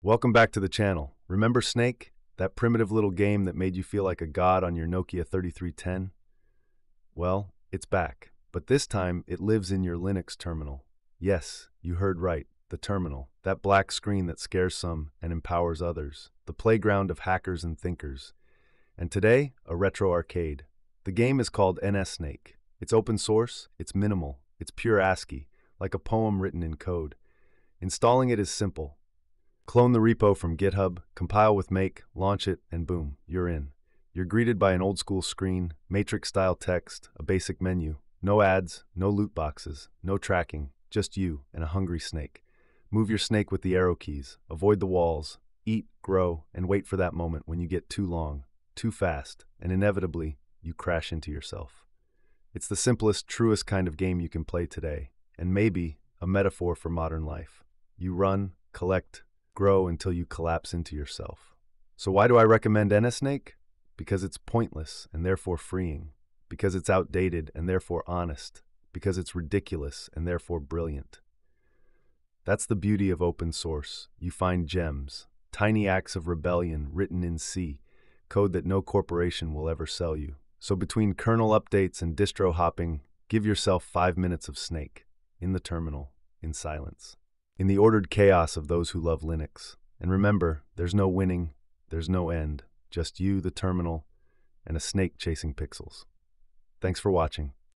Welcome back to the channel. Remember Snake? That primitive little game that made you feel like a god on your Nokia 3310? Well, it's back, but this time it lives in your Linux terminal. Yes, you heard right, the terminal. That black screen that scares some and empowers others. The playground of hackers and thinkers. And today, a retro arcade. The game is called nsnake. It's open source, it's minimal, it's pure ASCII, like a poem written in code. Installing it is simple. Clone the repo from GitHub, compile with make, launch it, and boom, you're in. You're greeted by an old school screen, matrix style text, a basic menu. No ads, no loot boxes, no tracking, just you and a hungry snake. Move your snake with the arrow keys, avoid the walls, eat, grow, and wait for that moment when you get too long, too fast, and inevitably, you crash into yourself. It's the simplest, truest kind of game you can play today, and maybe a metaphor for modern life. You run, collect, grow until you collapse into yourself. So, why do I recommend nsnake? Because it's pointless and therefore freeing, because it's outdated and therefore honest, because it's ridiculous and therefore brilliant. That's the beauty of open source. You find gems, tiny acts of rebellion written in C, code that no corporation will ever sell you. So, between kernel updates and distro hopping, give yourself five minutes of Snake in the terminal, in silence in the ordered chaos of those who love Linux. And remember, there's no winning, there's no end, just you, the terminal, and a snake chasing pixels. Thanks for watching.